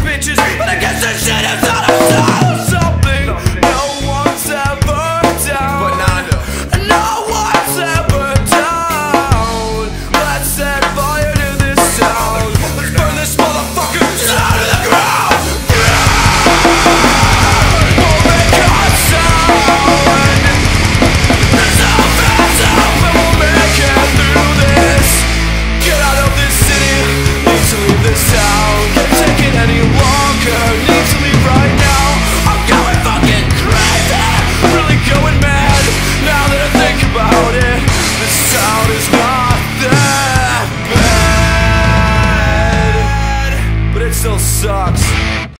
bitches. But I guess this shit is out down.